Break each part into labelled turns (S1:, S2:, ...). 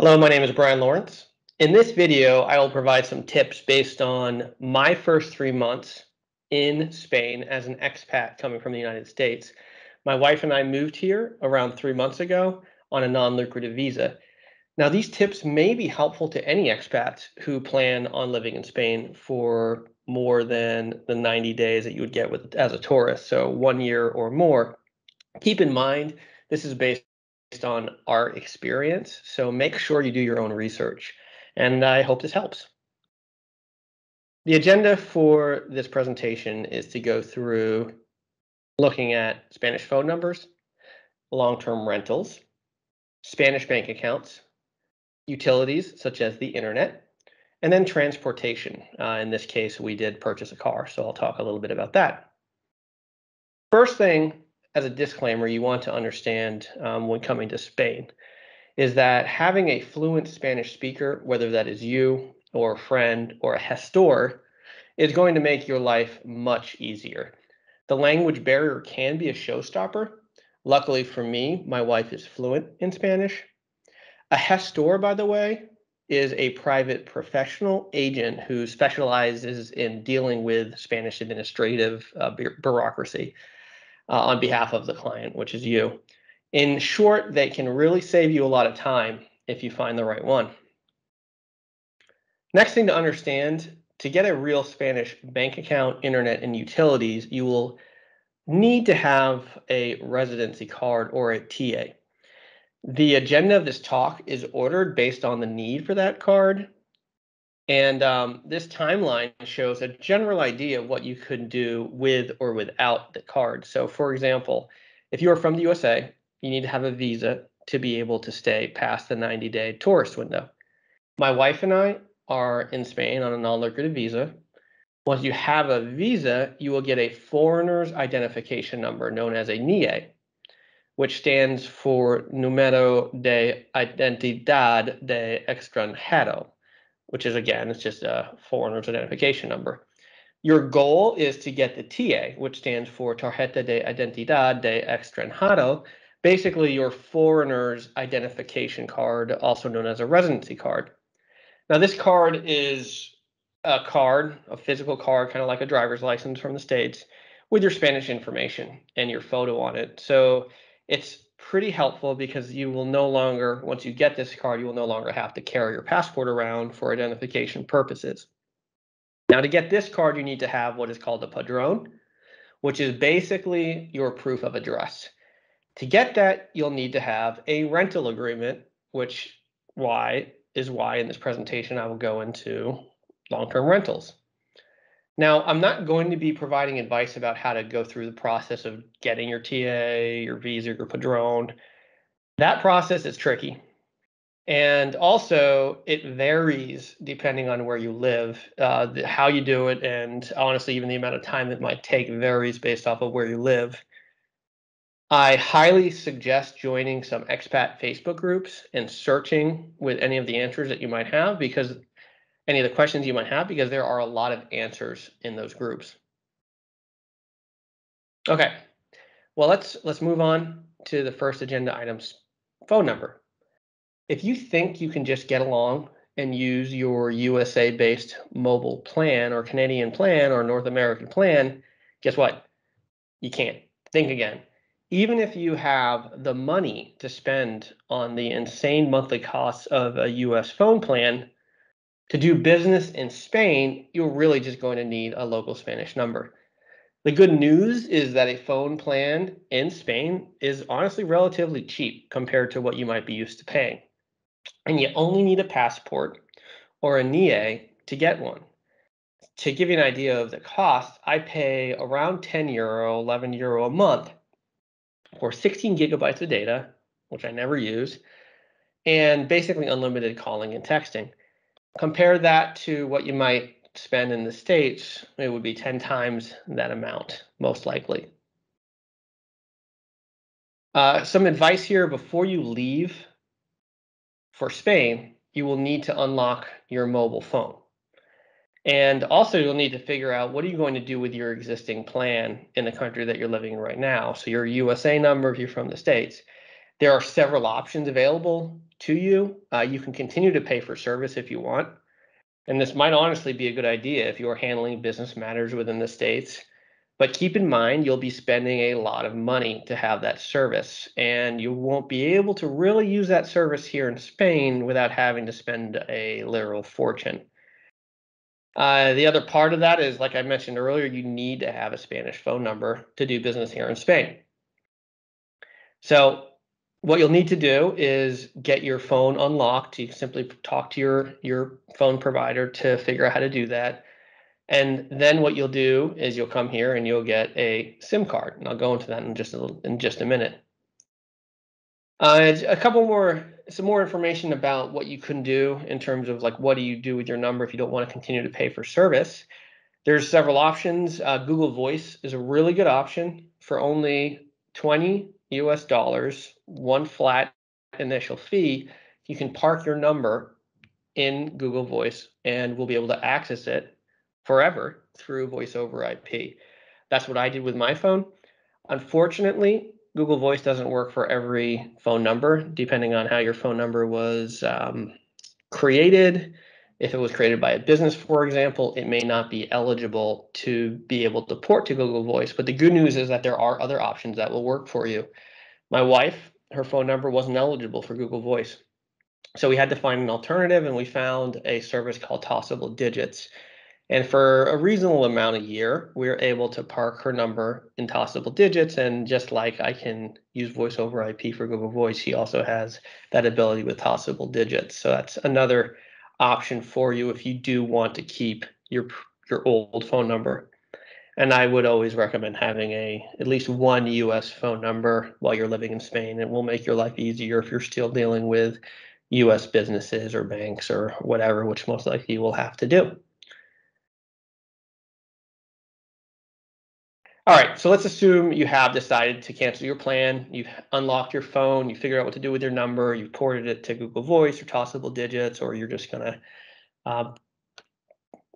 S1: Hello, my name is Brian Lawrence. In this video, I will provide some tips based on my first three months in Spain as an expat coming from the United States. My wife and I moved here around three months ago on a non-lucrative visa. Now, these tips may be helpful to any expats who plan on living in Spain for more than the 90 days that you would get with as a tourist, so one year or more. Keep in mind, this is based based on our experience. So make sure you do your own research. And I hope this helps. The agenda for this presentation is to go through looking at Spanish phone numbers, long-term rentals, Spanish bank accounts, utilities such as the internet, and then transportation. Uh, in this case, we did purchase a car, so I'll talk a little bit about that. First thing as a disclaimer you want to understand um, when coming to Spain is that having a fluent Spanish speaker, whether that is you or a friend or a gestor, is going to make your life much easier. The language barrier can be a showstopper. Luckily for me, my wife is fluent in Spanish. A gestor, by the way, is a private professional agent who specializes in dealing with Spanish administrative uh, bureaucracy uh, on behalf of the client, which is you. In short, they can really save you a lot of time if you find the right one. Next thing to understand, to get a real Spanish bank account, internet, and utilities, you will need to have a residency card or a TA. The agenda of this talk is ordered based on the need for that card and um, this timeline shows a general idea of what you could do with or without the card. So, for example, if you are from the USA, you need to have a visa to be able to stay past the 90 day tourist window. My wife and I are in Spain on a non lucrative visa. Once you have a visa, you will get a foreigner's identification number known as a NIE, which stands for Número de Identidad de Extranjero which is again, it's just a foreigner's identification number. Your goal is to get the TA, which stands for Tarjeta de Identidad de Extranjero, basically your foreigner's identification card, also known as a residency card. Now, this card is a card, a physical card, kind of like a driver's license from the States, with your Spanish information and your photo on it. So it's pretty helpful because you will no longer, once you get this card, you will no longer have to carry your passport around for identification purposes. Now, to get this card, you need to have what is called a padrón, which is basically your proof of address. To get that, you'll need to have a rental agreement, which why is why in this presentation I will go into long-term rentals. Now, I'm not going to be providing advice about how to go through the process of getting your TA, your visa, your padrón. That process is tricky. And also, it varies depending on where you live. Uh, the, how you do it, and honestly, even the amount of time it might take varies based off of where you live. I highly suggest joining some expat Facebook groups and searching with any of the answers that you might have because any of the questions you might have because there are a lot of answers in those groups. Okay, well, let's let's move on to the first agenda items, phone number. If you think you can just get along and use your USA-based mobile plan or Canadian plan or North American plan, guess what? You can't. Think again. Even if you have the money to spend on the insane monthly costs of a US phone plan, to do business in Spain, you're really just going to need a local Spanish number. The good news is that a phone plan in Spain is honestly relatively cheap compared to what you might be used to paying. And you only need a passport or a NIE to get one. To give you an idea of the cost, I pay around 10 euro, 11 euro a month for 16 gigabytes of data, which I never use, and basically unlimited calling and texting. Compare that to what you might spend in the States, it would be 10 times that amount, most likely. Uh, some advice here before you leave for Spain, you will need to unlock your mobile phone. And also, you'll need to figure out what are you going to do with your existing plan in the country that you're living in right now. So, your USA number if you're from the States, There are several options available to you. Uh, you can continue to pay for service if you want. And this might honestly be a good idea if you're handling business matters within the States. But keep in mind, you'll be spending a lot of money to have that service, and you won't be able to really use that service here in Spain without having to spend a literal fortune. Uh, the other part of that is, like I mentioned earlier, you need to have a Spanish phone number to do business here in Spain. So what you'll need to do is get your phone unlocked. You simply talk to your your phone provider to figure out how to do that. And then what you'll do is you'll come here and you'll get a SIM card. And I'll go into that in just a little, in just a minute. Uh, a couple more, some more information about what you can do in terms of like what do you do with your number if you don't want to continue to pay for service. There's several options. Uh, Google Voice is a really good option for only 20 US dollars, one flat initial fee. You can park your number in Google Voice and we'll be able to access it forever through voice over IP. That's what I did with my phone. Unfortunately, Google Voice doesn't work for every phone number, depending on how your phone number was um, created. If it was created by a business, for example, it may not be eligible to be able to port to Google Voice. But the good news is that there are other options that will work for you. My wife, her phone number wasn't eligible for Google Voice. So we had to find an alternative, and we found a service called Tossable Digits. And for a reasonable amount a year, we are able to park her number in tossable digits. And just like I can use voice over IP for Google Voice, she also has that ability with tossable digits. So that's another option for you if you do want to keep your your old phone number. And I would always recommend having a at least one US phone number while you're living in Spain. It will make your life easier if you're still dealing with US businesses or banks or whatever, which most likely you will have to do. All right, so let's assume you have decided to cancel your plan. You've unlocked your phone, you figured out what to do with your number, you've ported it to Google Voice or tossable digits, or you're just gonna uh,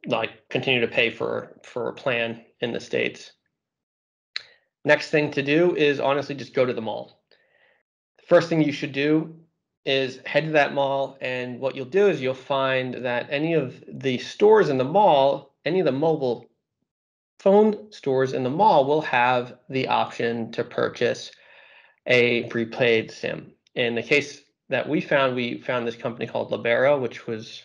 S1: like continue to pay for for a plan in the states. Next thing to do is honestly just go to the mall. First thing you should do is head to that mall, and what you'll do is you'll find that any of the stores in the mall, any of the mobile phone stores in the mall will have the option to purchase a prepaid SIM. In the case that we found, we found this company called Lebara, which was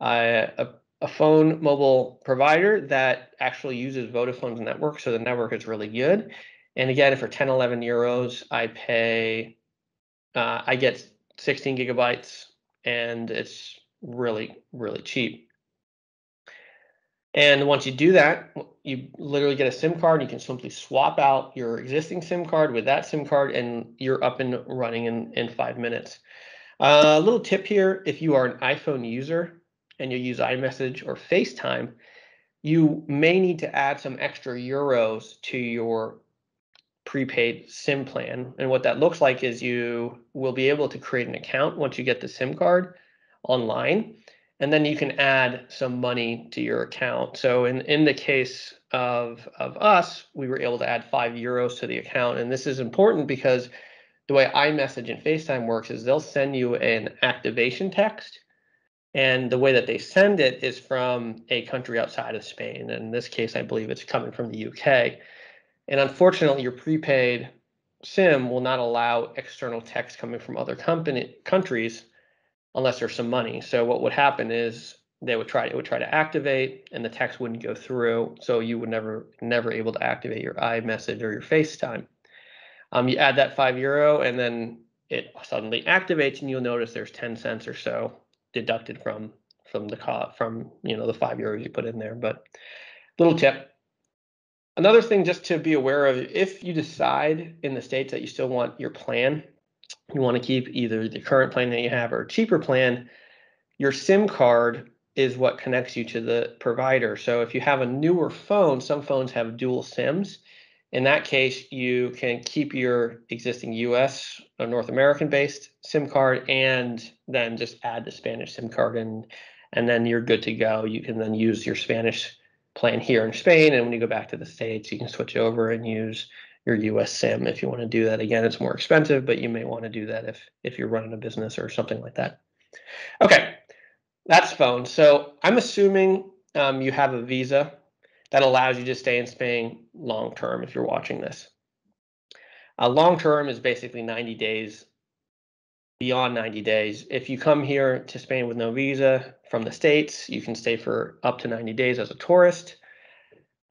S1: uh, a, a phone mobile provider that actually uses Vodafone's network. So the network is really good. And again, for 10, 11 euros, I pay, uh, I get 16 gigabytes and it's really, really cheap. And once you do that, you literally get a SIM card. You can simply swap out your existing SIM card with that SIM card, and you're up and running in, in five minutes. A uh, little tip here if you are an iPhone user and you use iMessage or FaceTime, you may need to add some extra euros to your prepaid SIM plan. And what that looks like is you will be able to create an account once you get the SIM card online and then you can add some money to your account. So in, in the case of, of us, we were able to add five euros to the account. And this is important because the way iMessage and FaceTime works is they'll send you an activation text. And the way that they send it is from a country outside of Spain. In this case, I believe it's coming from the UK. And unfortunately, your prepaid SIM will not allow external text coming from other company countries unless there's some money. So what would happen is they would try it would try to activate and the text wouldn't go through. So you would never never able to activate your iMessage or your FaceTime. Um, you add that five euro and then it suddenly activates and you'll notice there's 10 cents or so deducted from from the cost from you know the five euros you put in there. But little tip. Another thing just to be aware of if you decide in the states that you still want your plan you want to keep either the current plan that you have or a cheaper plan, your SIM card is what connects you to the provider. So if you have a newer phone, some phones have dual SIMs. In that case, you can keep your existing US or uh, North American based SIM card and then just add the Spanish SIM card and and then you're good to go. You can then use your Spanish plan here in Spain and when you go back to the States, you can switch over and use your US SIM if you want to do that. Again, it's more expensive, but you may want to do that if if you're running a business or something like that. Okay, that's phone. So I'm assuming um, you have a visa that allows you to stay in Spain long term if you're watching this. Uh, long term is basically 90 days, beyond 90 days. If you come here to Spain with no visa from the States, you can stay for up to 90 days as a tourist.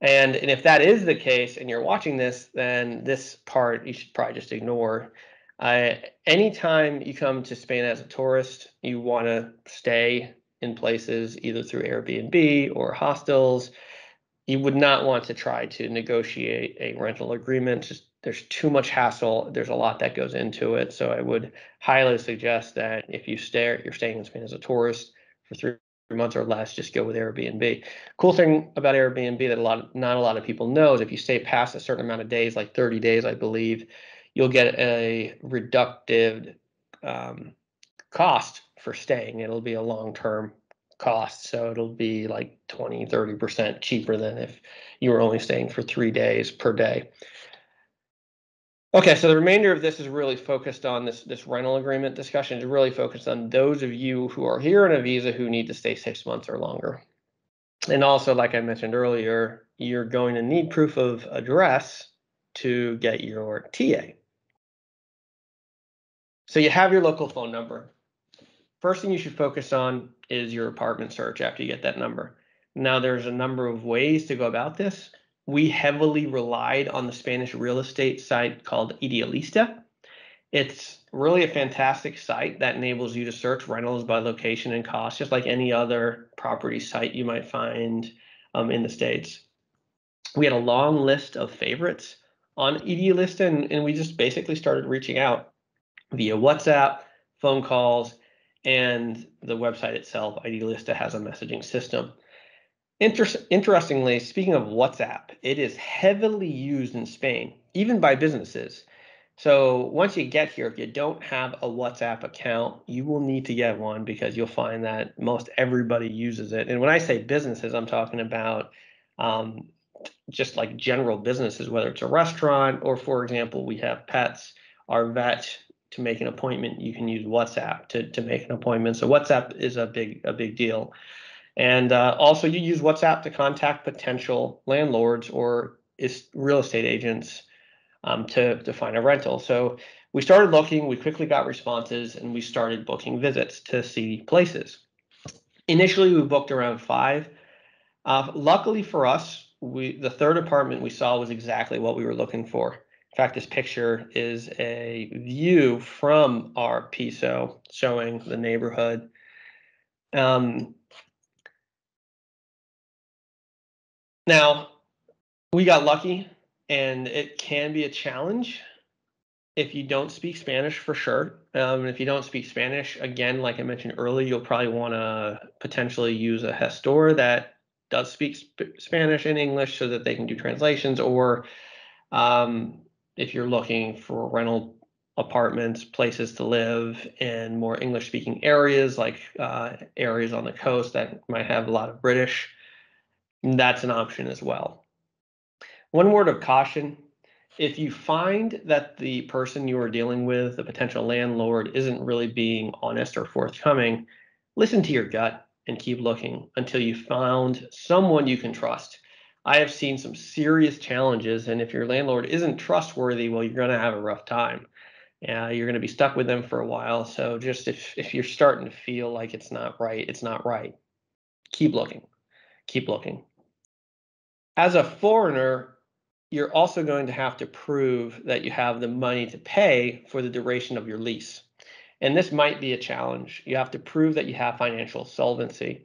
S1: And, and if that is the case and you're watching this, then this part you should probably just ignore. Uh, anytime you come to Spain as a tourist, you want to stay in places either through Airbnb or hostels. You would not want to try to negotiate a rental agreement. Just there's too much hassle. There's a lot that goes into it. So I would highly suggest that if you stay, you're staying in Spain as a tourist for three months or less, just go with Airbnb. Cool thing about Airbnb that a lot, not a lot of people know is if you stay past a certain amount of days, like 30 days, I believe, you'll get a reductive um, cost for staying. It'll be a long-term cost, so it'll be like 20, 30% cheaper than if you were only staying for three days per day. Okay, so the remainder of this is really focused on this this rental agreement discussion. Is really focused on those of you who are here on a visa who need to stay six months or longer. And also, like I mentioned earlier, you're going to need proof of address to get your TA. So you have your local phone number. First thing you should focus on is your apartment search after you get that number. Now, there's a number of ways to go about this we heavily relied on the Spanish real estate site called Idealista. It's really a fantastic site that enables you to search rentals by location and cost, just like any other property site you might find um, in the States. We had a long list of favorites on Idealista, and, and we just basically started reaching out via WhatsApp, phone calls, and the website itself. Idealista has a messaging system. Inter- interestingly, speaking of WhatsApp, it is heavily used in Spain, even by businesses. So once you get here, if you don't have a WhatsApp account, you will need to get one because you'll find that most everybody uses it. And when I say businesses, I'm talking about um, just like general businesses, whether it's a restaurant or, for example, we have pets, our vet. To make an appointment, you can use WhatsApp to to make an appointment. So WhatsApp is a big a big deal. And uh, also, you use WhatsApp to contact potential landlords or is real estate agents um, to, to find a rental. So we started looking, we quickly got responses, and we started booking visits to see places. Initially, we booked around five. Uh, luckily for us, we the third apartment we saw was exactly what we were looking for. In fact, this picture is a view from our piso showing the neighborhood. Um, Now, we got lucky, and it can be a challenge if you don't speak Spanish for sure. Um, if you don't speak Spanish, again, like I mentioned earlier, you'll probably want to potentially use a gestor that does speak sp- Spanish and English so that they can do translations. Or um, if you're looking for rental apartments, places to live in more English speaking areas, like uh, areas on the coast that might have a lot of British that's an option as well. One word of caution if you find that the person you are dealing with, the potential landlord, isn't really being honest or forthcoming, listen to your gut and keep looking until you found someone you can trust. I have seen some serious challenges, and if your landlord isn't trustworthy, well, you're going to have a rough time. You're going to be stuck with them for a while. So just if if you're starting to feel like it's not right, it's not right. Keep looking. Keep looking as a foreigner, you're also going to have to prove that you have the money to pay for the duration of your lease. And this might be a challenge. You have to prove that you have financial solvency.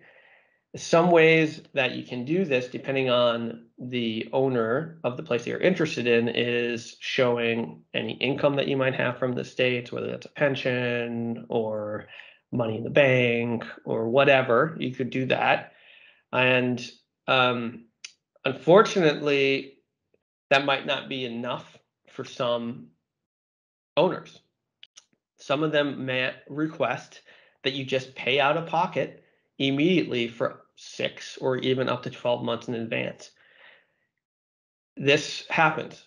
S1: Some ways that you can do this, depending on the owner of the place that you're interested in, is showing any income that you might have from the States, whether that's a pension or money in the bank or whatever. You could do that. And um, Unfortunately, that might not be enough for some owners. Some of them may request that you just pay out of pocket immediately for six or even up to 12 months in advance. This happens.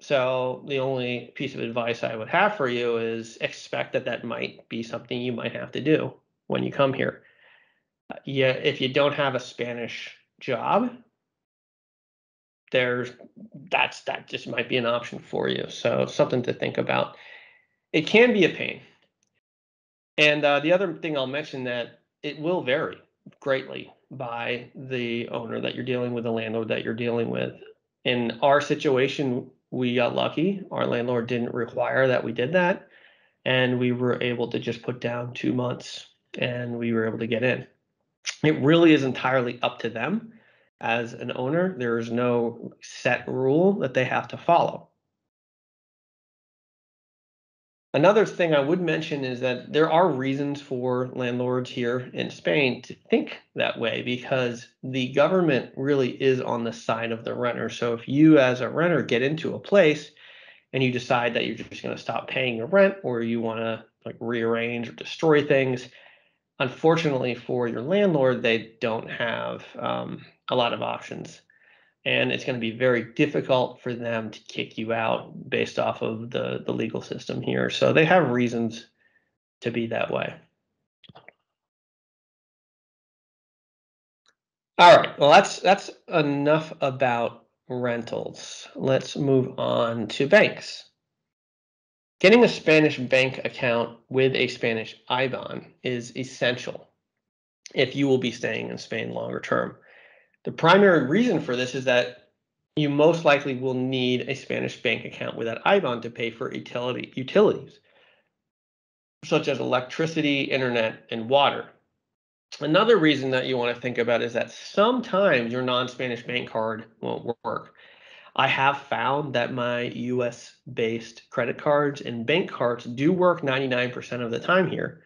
S1: So the only piece of advice I would have for you is expect that that might be something you might have to do when you come here. Uh, yeah, if you don't have a Spanish job, there's that's that just might be an option for you. So something to think about. It can be a pain. And uh, the other thing I'll mention that it will vary greatly by the owner that you're dealing with, the landlord that you're dealing with. In our situation, we got lucky. Our landlord didn't require that we did that. And we were able to just put down two months and we were able to get in. It really is entirely up to them as an owner. There is no set rule that they have to follow. Another thing I would mention is that there are reasons for landlords here in Spain to think that way because the government really is on the side of the renter. So if you as a renter get into a place and you decide that you're just going to stop paying your rent or you want to like rearrange or destroy things, unfortunately for your landlord, they don't have um, a lot of options and it's going to be very difficult for them to kick you out based off of the the legal system here. So they have reasons to be that way. All right, well that's that's enough about rentals. Let's move on to banks. Getting a Spanish bank account with a Spanish IBAN is essential if you will be staying in Spain longer term. The primary reason for this is that you most likely will need a Spanish bank account with that IBAN to pay for utility utilities, such as electricity, internet, and water. Another reason that you want to think about is that sometimes your non-Spanish bank card won't work. I have found that my US based credit cards and bank cards do work 99% of the time here.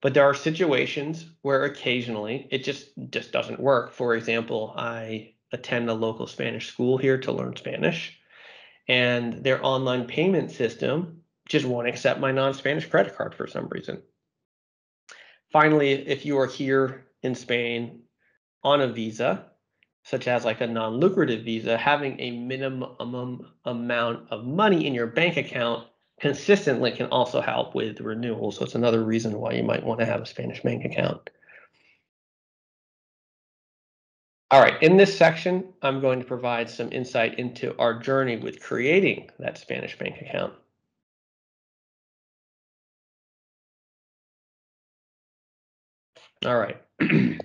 S1: But there are situations where occasionally it just just doesn't work. For example, I attend a local Spanish school here to learn Spanish, and their online payment system just won't accept my non-Spanish credit card for some reason. Finally, if you are here in Spain on a visa, such as like a non-lucrative visa, having a minimum amount of money in your bank account consistently can also help with renewal. So it's another reason why you might want to have a Spanish bank account. All right, in this section, I'm going to provide some insight into our journey with creating that Spanish bank account. All right.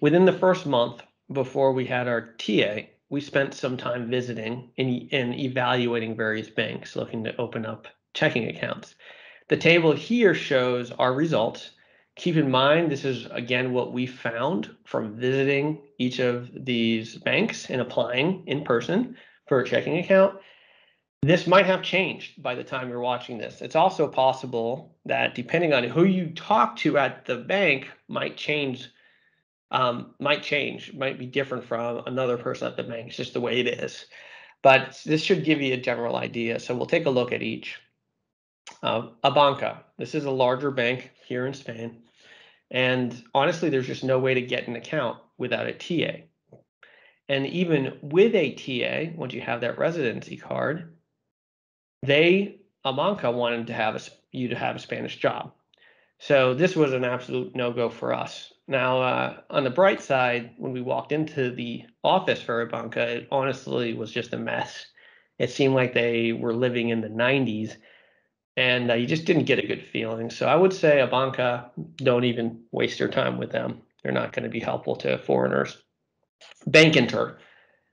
S1: Within the first month before we had our TA, we spent some time visiting and, and evaluating various banks looking to open up checking accounts. The table here shows our results. Keep in mind, this is again what we found from visiting each of these banks and applying in person for a checking account. This might have changed by the time you're watching this. It's also possible that depending on who you talk to at the bank might change um, might change, might be different from another person at the bank. It's just the way it is. But this should give you a general idea. So we'll take a look at each. Uh, Abanca. This is a larger bank here in Spain. And honestly, there's just no way to get an account without a TA. And even with a TA, once you have that residency card, they, Abanca, wanted to have a, you to have a Spanish job. So this was an absolute no-go for us. Now, uh, on the bright side, when we walked into the office for Abanca, it honestly was just a mess. It seemed like they were living in the 90s, and uh, you just didn't get a good feeling. So I would say Abanca, don't even waste your time with them. They're not going to be helpful to foreigners. Bankinter.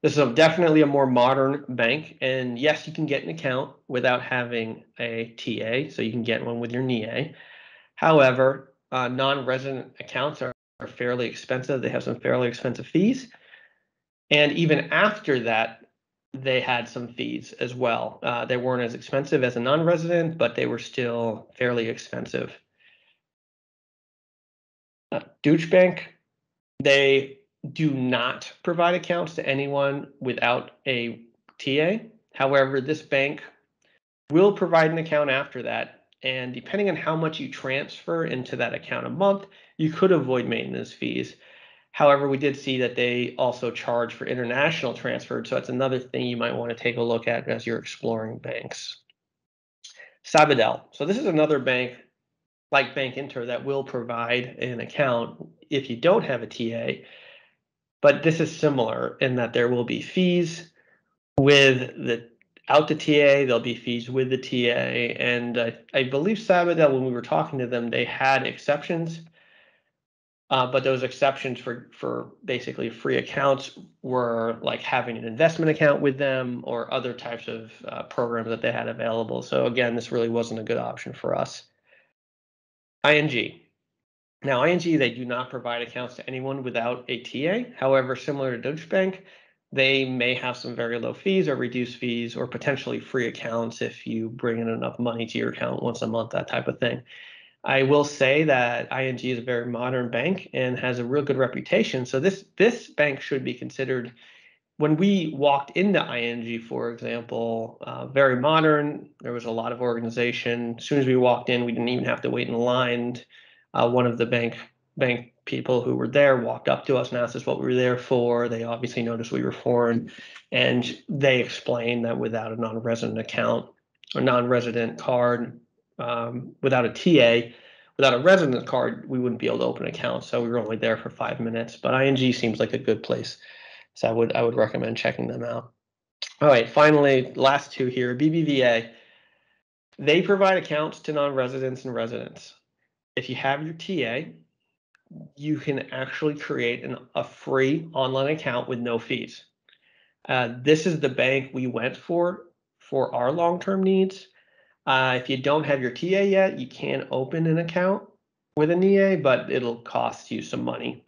S1: This is a, definitely a more modern bank, and yes, you can get an account without having a TA, so you can get one with your NIE. However, uh, non-resident accounts are are fairly expensive. They have some fairly expensive fees. And even after that, they had some fees as well. Uh, they weren't as expensive as a non-resident, but they were still fairly expensive. Uh, Deutsche Bank, they do not provide accounts to anyone without a TA. However, this bank will provide an account after that and depending on how much you transfer into that account a month, you could avoid maintenance fees. However, we did see that they also charge for international transfer, so that's another thing you might want to take a look at as you're exploring banks. Sabadell. So this is another bank like Bankinter that will provide an account if you don't have a TA. But this is similar in that there will be fees with the out the TA, there'll be fees with the TA. And I, I believe Sabadell, when we were talking to them, they had exceptions. Uh, but those exceptions for for basically free accounts were like having an investment account with them or other types of uh, programs that they had available. So again, this really wasn't a good option for us. ING. Now, ING, they do not provide accounts to anyone without a TA. However, similar to Deutsche Bank, they may have some very low fees or reduced fees or potentially free accounts if you bring in enough money to your account once a month, that type of thing. I will say that ING is a very modern bank and has a real good reputation. So this this bank should be considered. When we walked into ING, for example, uh, very modern. There was a lot of organization. As soon as we walked in, we didn't even have to wait in line. Uh, one of the bank bank people who were there walked up to us and asked us what we were there for. They obviously noticed we were foreign, and they explained that without a non-resident account or non-resident card, um, without a TA, without a resident card, we wouldn't be able to open an account. So we were only there for five minutes. But ING seems like a good place, so I would I would recommend checking them out. All right, finally, last two here, BBVA. They provide accounts to non-residents and residents. If you have your TA, you can actually create an, a free online account with no fees. Uh, this is the bank we went for for our long-term needs. Uh, if you don't have your TA yet, you can open an account with an EA, but it'll cost you some money.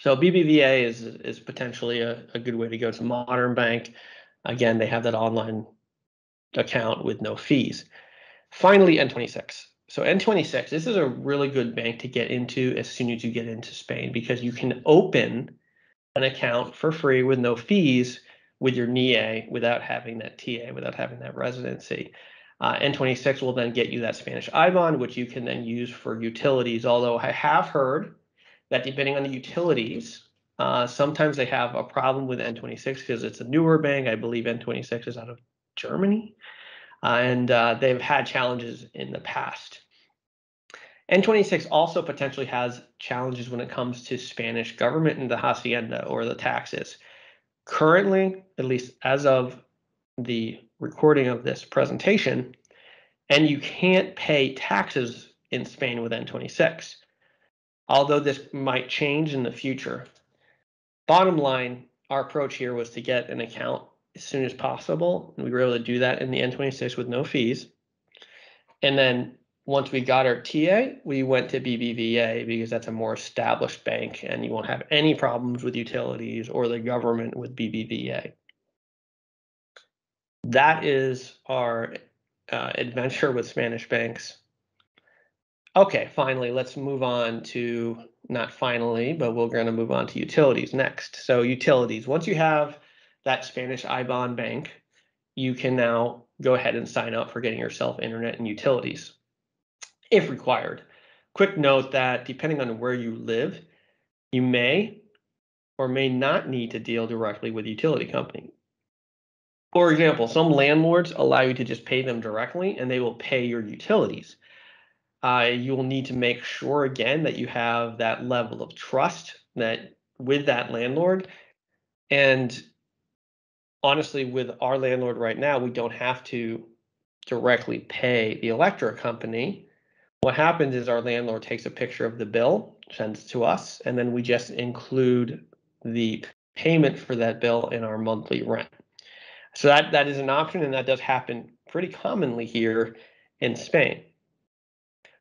S1: So BBVA is is potentially a, a good way to go. It's a modern bank. Again, they have that online account with no fees. Finally, N26. So N26, this is a really good bank to get into as soon as you get into Spain because you can open an account for free with no fees with your NIE without having that TA, without having that residency. Uh, N26 will then get you that Spanish IBAN, which you can then use for utilities. Although I have heard that depending on the utilities, uh, sometimes they have a problem with N26 because it's a newer bank. I believe N26 is out of Germany, uh, and uh, they've had challenges in the past. N26 also potentially has challenges when it comes to Spanish government and the hacienda or the taxes. Currently, at least as of the recording of this presentation, and you can't pay taxes in Spain with N26, although this might change in the future. Bottom line, our approach here was to get an account as soon as possible, and we were able to do that in the N26 with no fees. And then once we got our TA, we went to BBVA because that's a more established bank and you won't have any problems with utilities or the government with BBVA that is our uh, adventure with Spanish banks. Okay, finally, let's move on to not finally, but we're going to move on to utilities next. So utilities, once you have that Spanish IBAN bank, you can now go ahead and sign up for getting yourself internet and utilities if required. Quick note that depending on where you live, you may or may not need to deal directly with utility company. For example, some landlords allow you to just pay them directly and they will pay your utilities. Uh, you will need to make sure again that you have that level of trust that with that landlord. And honestly, with our landlord right now, we don't have to directly pay the electric company. What happens is our landlord takes a picture of the bill, sends it to us, and then we just include the payment for that bill in our monthly rent. So that that is an option, and that does happen pretty commonly here in Spain.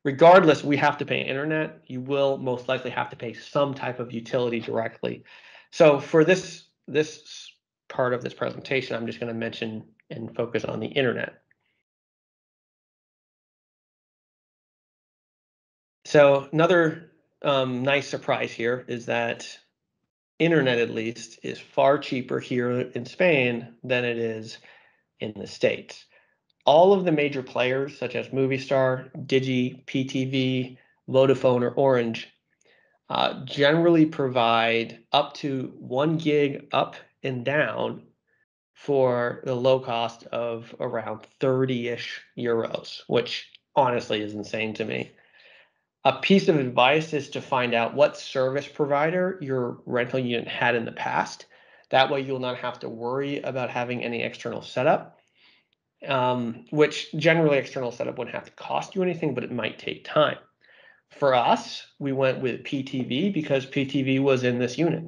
S1: Regardless, we have to pay internet. You will most likely have to pay some type of utility directly. So for this this part of this presentation, I'm just going to mention and focus on the internet. So another um, nice surprise here is that internet at least is far cheaper here in Spain than it is in the States. All of the major players, such as Movistar, Digi, PTV, Vodafone, or Orange, uh, generally provide up to one gig up and down for the low cost of around 30 ish euros, which honestly is insane to me. A piece of advice is to find out what service provider your rental unit had in the past. That way, you'll not have to worry about having any external setup, um, which generally external setup wouldn't have to cost you anything, but it might take time. For us, we went with PTV because PTV was in this unit.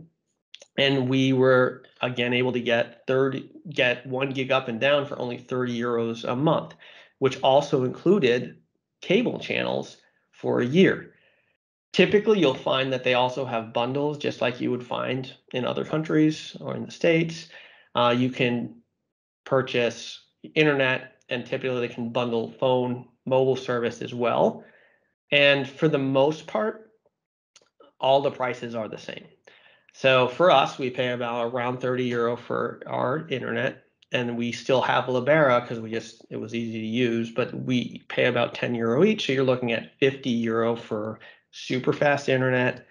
S1: And we were again able to get 30 get one gig up and down for only 30 euros a month, which also included cable channels for a year. Typically, you'll find that they also have bundles, just like you would find in other countries or in the States. Uh, you can purchase internet, and typically they can bundle phone, mobile service as well. And for the most part, all the prices are the same. So for us, we pay about around 30 euro for our internet, and we still have Lebara because we just it was easy to use, but we pay about 10 euro each. So you're looking at 50 euro for super fast internet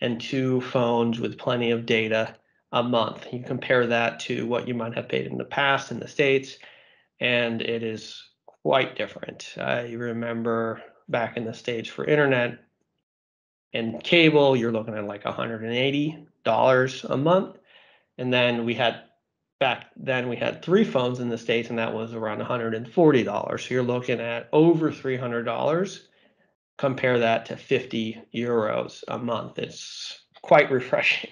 S1: and two phones with plenty of data a month. You compare that to what you might have paid in the past in the States, and it is quite different. I remember back in the States for internet and cable, you're looking at like $180 a month. And then we had back then we had three phones in the States, and that was around $140. So you're looking at over $300. Compare that to 50 euros a month. It's quite refreshing.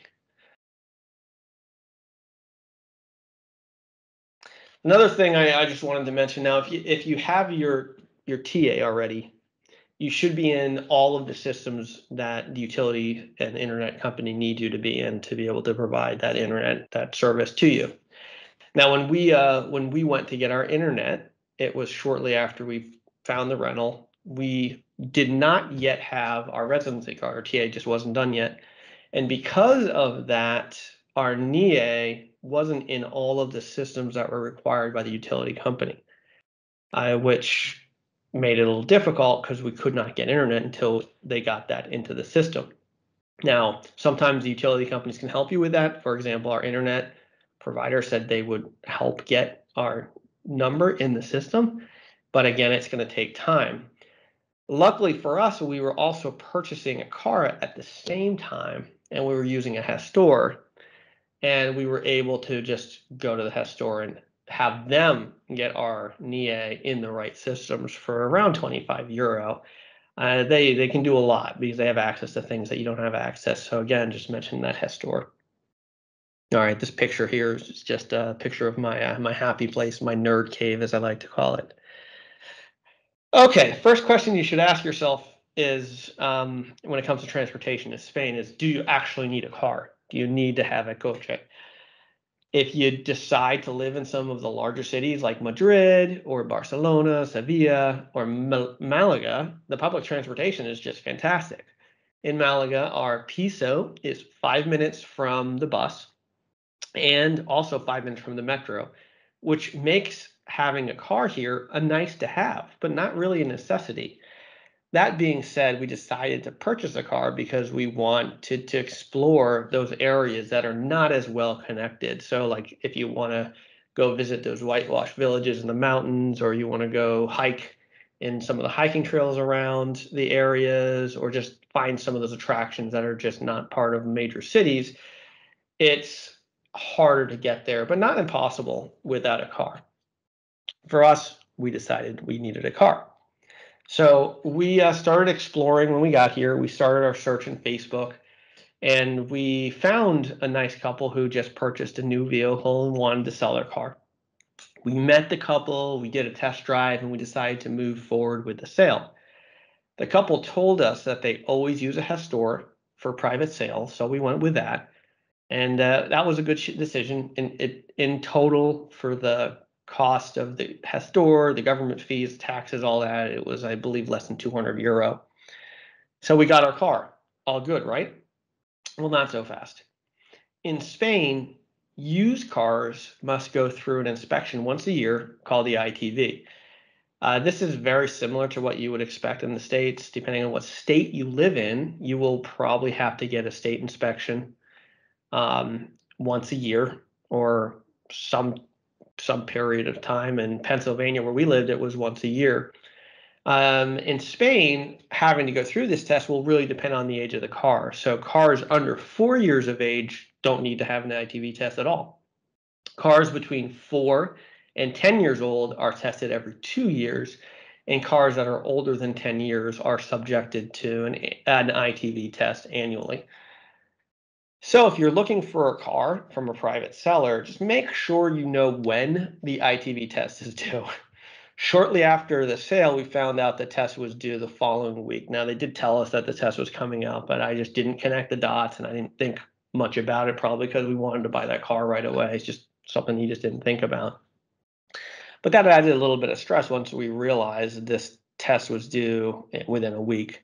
S1: Another thing I, I just wanted to mention now, if you if you have your your TA already, you should be in all of the systems that the utility and internet company need you to be in to be able to provide that internet that service to you. Now, when we uh, when we went to get our internet, it was shortly after we found the rental. We did not yet have our residency card. Our TA just wasn't done yet, and because of that, our NIE wasn't in all of the systems that were required by the utility company, uh, which made it a little difficult because we could not get internet until they got that into the system. Now, sometimes the utility companies can help you with that. For example, our internet provider said they would help get our number in the system, but again, it's going to take time. Luckily for us, we were also purchasing a car at the same time, and we were using a gestor, and we were able to just go to the gestor and have them get our NIE in the right systems for around 25 euro. Uh, they they can do a lot because they have access to things that you don't have access. So again, just mention that gestor. All right, this picture here is just a picture of my uh, my happy place, my nerd cave, as I like to call it. Okay, first question you should ask yourself is um, when it comes to transportation in Spain is do you actually need a car? Do you need to have a coche? if you decide to live in some of the larger cities like Madrid or Barcelona, Sevilla, or Malaga, the public transportation is just fantastic. In Malaga, our piso is five minutes from the bus and also five minutes from the metro, which makes having a car here a nice to have, but not really a necessity. That being said, we decided to purchase a car because we wanted to explore those areas that are not as well connected. So, like if you want to go visit those whitewash villages in the mountains, or you want to go hike in some of the hiking trails around the areas, or just find some of those attractions that are just not part of major cities, it's harder to get there, but not impossible without a car. For us, we decided we needed a car. So we uh, started exploring when we got here. We started our search in Facebook and we found a nice couple who just purchased a new vehicle and wanted to sell their car. We met the couple, we did a test drive, and we decided to move forward with the sale. The couple told us that they always use a gestor for private sales, so we went with that. And uh, that was a good decision. In, it, in total, for the cost of the gestor, the government fees, taxes, all that, it was, I believe, less than 200 euro. So we got our car. All good, right? Well, not so fast. In Spain, used cars must go through an inspection once a year called the ITV. Uh, this is very similar to what you would expect in the States. Depending on what state you live in, you will probably have to get a state inspection um, once a year or some some period of time. In Pennsylvania, where we lived, it was once a year. Um, in Spain, having to go through this test will really depend on the age of the car. So cars under four years of age don't need to have an ITV test at all. Cars between four and 10 years old are tested every two years, and cars that are older than 10 years are subjected to an, an ITV test annually. So if you're looking for a car from a private seller, just make sure you know when the ITV test is due. Shortly after the sale, we found out the test was due the following week. Now, they did tell us that the test was coming out, but I just didn't connect the dots and I didn't think much about it, probably because we wanted to buy that car right away. It's just something you just didn't think about. But that added a little bit of stress once we realized this test was due eh, within a week.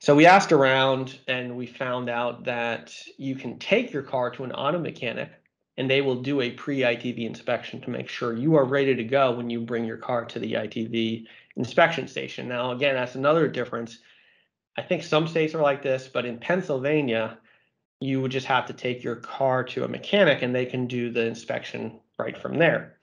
S1: So we asked around and we found out that you can take your car to an auto mechanic and they will do a pre-ITV inspection to make sure you are ready to go when you bring your car to the ITV inspection station. Now, again, that's another difference. I think some states are like this, but in Pennsylvania, you would just have to take your car to a mechanic and they can do the inspection right from there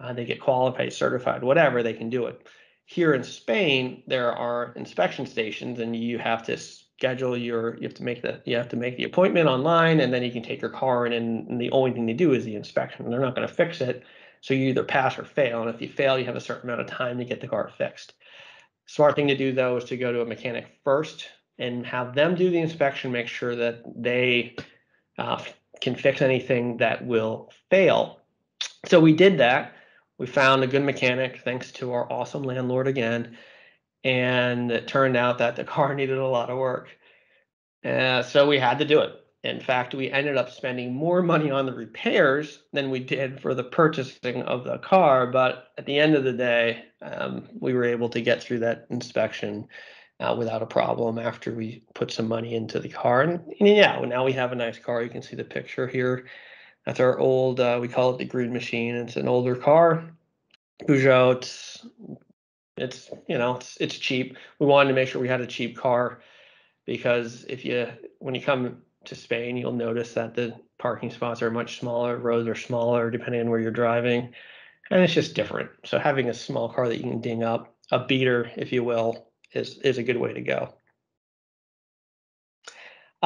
S1: uh, they get qualified, certified, whatever, they can do it. Here in Spain, there are inspection stations, and you have to schedule your you have to make the you have to make the appointment online, and then you can take your car in, and, and the only thing they do is the inspection. They're not going to fix it, so you either pass or fail. And if you fail, you have a certain amount of time to get the car fixed. Smart thing to do though is to go to a mechanic first and have them do the inspection, make sure that they uh, can fix anything that will fail. So we did that we found a good mechanic thanks to our awesome landlord again. And it turned out that the car needed a lot of work. Uh, so we had to do it. In fact, we ended up spending more money on the repairs than we did for the purchasing of the car. But at the end of the day, um, we were able to get through that inspection uh, without a problem after we put some money into the car. And, and yeah, now we have a nice car. You can see the picture here. That's our old, uh, we call it the Green Machine. It's an older car, Peugeot. It's, it's you know, it's, it's cheap. We wanted to make sure we had a cheap car because if you, when you come to Spain, you'll notice that the parking spots are much smaller, roads are smaller depending on where you're driving, and it's just different. So having a small car that you can ding up, a beater, if you will, is is a good way to go.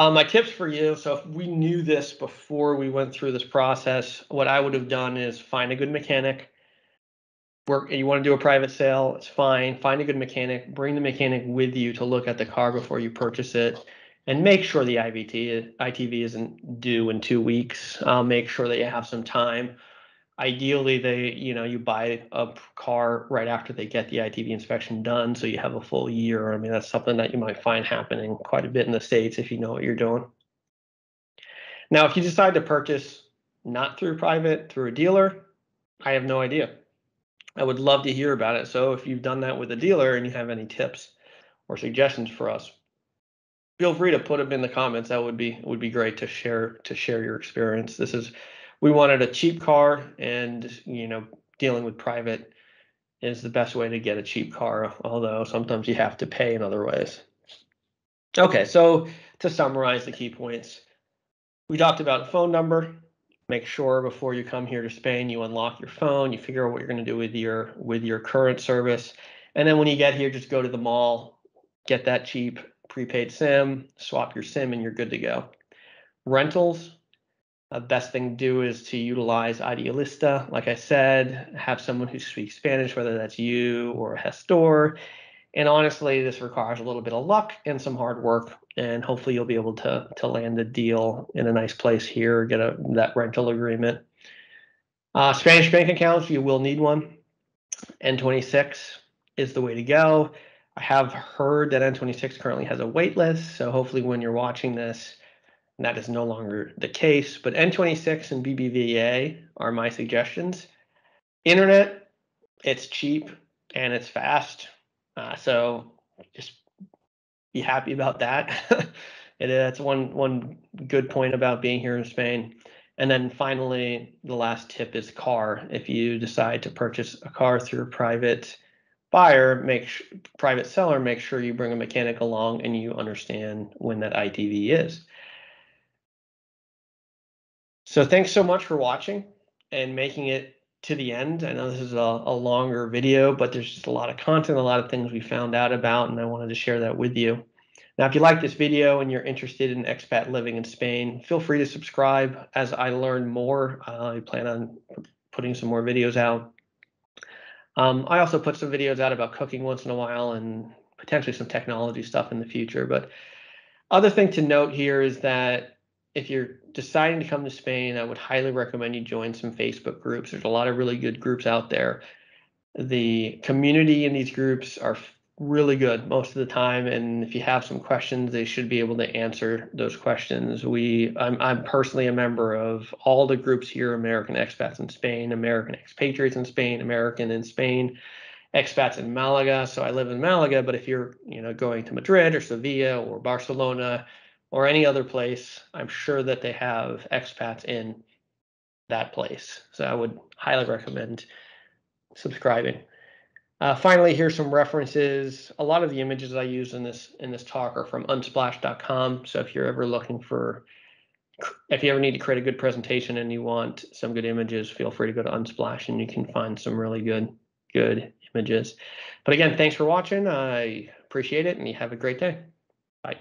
S1: Um, my tips for you. So if we knew this before we went through this process, what I would have done is find a good mechanic. Work. And you want to do a private sale? It's fine. Find a good mechanic. Bring the mechanic with you to look at the car before you purchase it, and make sure the IVT ITV isn't due in two weeks. Uh, make sure that you have some time ideally they you know you buy a car right after they get the itv inspection done so you have a full year. I mean that's something that you might find happening quite a bit in the states if you know what you're doing. Now if you decide to purchase not through private through a dealer i have no idea. I would love to hear about it. So if you've done that with a dealer and you have any tips or suggestions for us feel free to put them in the comments. That would be would be great to share to share your experience. This is we wanted a cheap car and you know dealing with private is the best way to get a cheap car although sometimes you have to pay in other ways. Okay so to summarize the key points we talked about phone number. Make sure before you come here to spain you unlock your phone you figure out what you're going to do with your with your current service. And then when you get here just go to the mall get that cheap prepaid sim swap your sim and you're good to go. Rentals uh, best thing to do is to utilize Idealista. Like I said, have someone who speaks Spanish, whether that's you or a gestor. And honestly, this requires a little bit of luck and some hard work. And hopefully, you'll be able to to land a deal in a nice place here, get a that rental agreement. Uh, Spanish bank accounts, you will need one. N26 is the way to go. I have heard that N26 currently has a wait list. So hopefully, when you're watching this, and that is no longer the case. But N26 and BBVA are my suggestions. Internet, it's cheap and it's fast. Uh, so just be happy about that. it, that's one one good point about being here in Spain. And then finally, the last tip is car. If you decide to purchase a car through a private buyer, make private seller, make sure you bring a mechanic along and you understand when that ITV is. So thanks so much for watching and making it to the end. I know this is a, a longer video, but there's just a lot of content, a lot of things we found out about, and I wanted to share that with you. Now, if you like this video and you're interested in expat living in Spain, feel free to subscribe. As I learn more, uh, I plan on putting some more videos out. Um, I also put some videos out about cooking once in a while and potentially some technology stuff in the future. But other thing to note here is that if you're deciding to come to Spain, I would highly recommend you join some Facebook groups. There's a lot of really good groups out there. The community in these groups are really good most of the time and if you have some questions they should be able to answer those questions we i'm, I'm personally a member of all the groups here american expats in spain american expatriates in spain american in spain expats in malaga so i live in malaga but if you're you know going to madrid or sevilla or barcelona or any other place i'm sure that they have expats in that place so i would highly recommend subscribing uh, finally, here's some references. A lot of the images I use in this in this talk are from unsplash.com. So if you're ever looking for, if you ever need to create a good presentation and you want some good images, feel free to go to Unsplash and you can find some really good good images. But again, thanks for watching. I appreciate it and you have a great day. Bye.